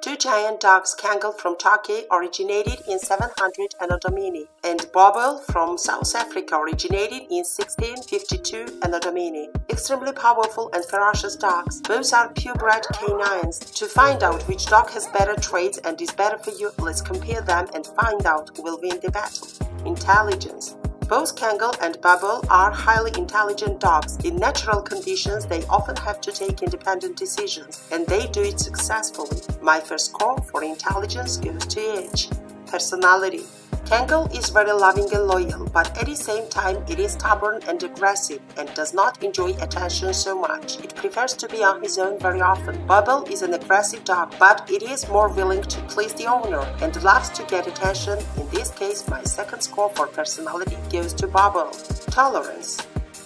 Two giant dogs Kangal from Turkey originated in 700 Anno Domini and Boerboel from South Africa originated in 1652 Anno Domini. Extremely powerful and ferocious dogs. Both are purebred canines. To find out which dog has better traits and is better for you, let's compare them and find out who will win the battle. Intelligence both Kangal and Boerboel are highly intelligent dogs. In natural conditions, they often have to take independent decisions, and they do it successfully. My first score for intelligence goes to Edge. Personality Kangal is very loving and loyal, but at the same time it is stubborn and aggressive and does not enjoy attention so much. It prefers to be on his own very often. Boerboel is an aggressive dog, but it is more willing to please the owner and loves to get attention. In this case, my second score for personality goes to Boerboel. Tolerance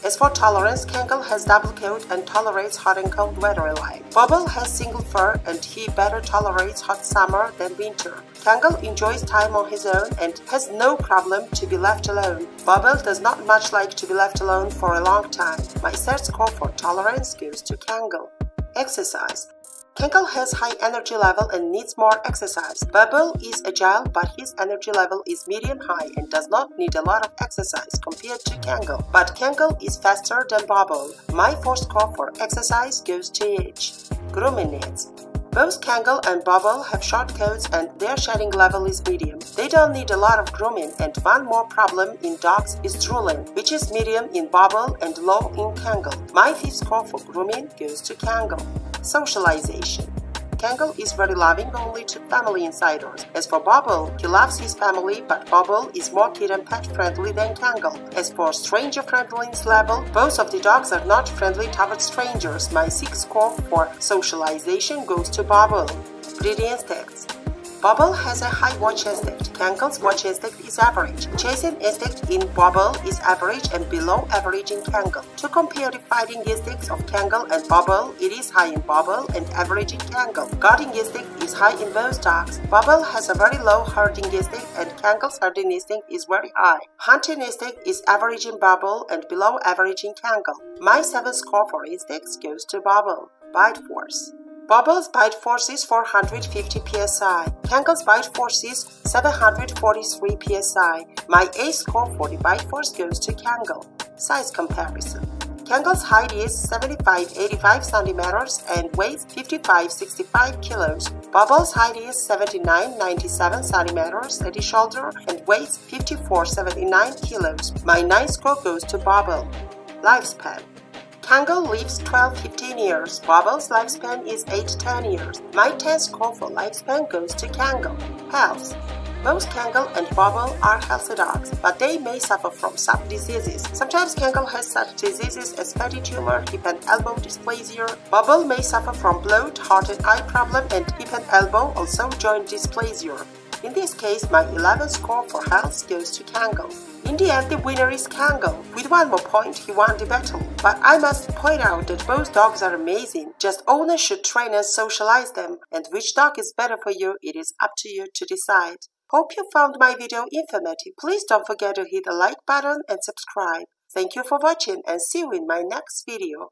as for tolerance, Kangal has double coat and tolerates hot and cold weather alike. Boerboel has single fur and he better tolerates hot summer than winter. Kangal enjoys time on his own and has no problem to be left alone. Boerboel does not much like to be left alone for a long time. My third score for tolerance goes to Kangal. Exercise. Kangal has high energy level and needs more exercise. Boerboel is agile, but his energy level is medium high and does not need a lot of exercise compared to Kangal. But Kangal is faster than Boerboel. My fourth score for exercise goes to. Grooming needs. Both Kangal and Boerboel have short coats and their shedding level is medium. They don't need a lot of grooming and one more problem in dogs is drooling, which is medium in Boerboel and low in Kangal. My fifth score for grooming goes to Kangal. Socialization. Kangal is very loving only to family insiders. As for Boerboel, he loves his family, but Boerboel is more kid and pet friendly than Kangal. As for stranger friendliness level, both of the dogs are not friendly towards strangers. My sixth score for socialization goes to Boerboel. Breeding instincts. Boerboel has a high watch instinct. Kangal's watch instinct is average. Chasing instinct in Boerboel is average and below average in Kangal. To compare the fighting instincts of Kangal and Boerboel, it is high in Boerboel and average in Kangal. Guarding instinct is high in both dogs. Boerboel has a very low herding instinct and Kangal's herding instinct is very high. Hunting instinct is average in Boerboel and below average in Kangal. My seventh score for instincts goes to Boerboel. Bite Force. Boerboel's bite force is 450 psi. Kangal's bite force is 743 psi. My A score for the bite force goes to Kangal. Size comparison. Kangal's height is 75-85 centimeters and weighs 55-65 kilos. Boerboel's height is 79-97 centimeters at the shoulder and weighs 54-79 kilos. My 9 score goes to Boerboel. Lifespan. Kangal lives 12-15 years. Boerboel's lifespan is 8-10 years. My 10th score for lifespan goes to Kangal. Health. Both Kangal and Boerboel are healthy dogs, but they may suffer from some diseases. Sometimes Kangal has such diseases as fatty tumor, hip and elbow dysplasia. Boerboel may suffer from bloat, heart and eye problem, and hip and elbow, also joint dysplasia. In this case, my 11th score for health goes to Kangal. In the end, the winner is Kangal. With one more point, he won the battle. But I must point out that both dogs are amazing. Just owners should train and socialize them. And which dog is better for you, it is up to you to decide. Hope you found my video informative. Please don't forget to hit the like button and subscribe. Thank you for watching and see you in my next video.